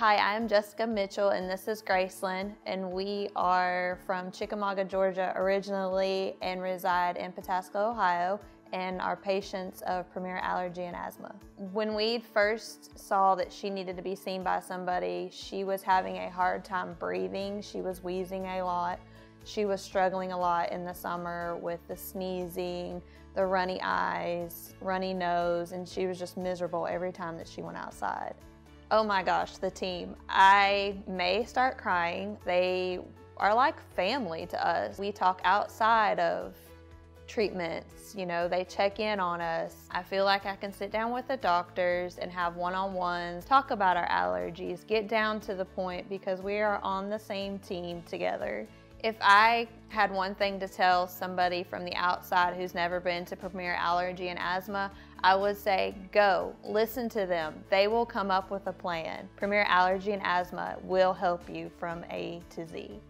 Hi, I'm Jessica Mitchell and this is Gracelyn and we are from Chickamauga, Georgia originally and reside in Pataskala, Ohio and are patients of Premier Allergy and Asthma. When we first saw that she needed to be seen by somebody, she was having a hard time breathing. She was wheezing a lot. She was struggling a lot in the summer with the sneezing, the runny eyes, runny nose, and she was just miserable every time that she went outside. Oh my gosh, the team. I may start crying. They are like family to us. We talk outside of treatments, you know, they check in on us. I feel like I can sit down with the doctors and have one-on-ones, talk about our allergies, get down to the point because we are on the same team together. If I had one thing to tell somebody from the outside who's never been to Premier Allergy and Asthma, I would say go, listen to them. They will come up with a plan. Premier Allergy and Asthma will help you from A to Z.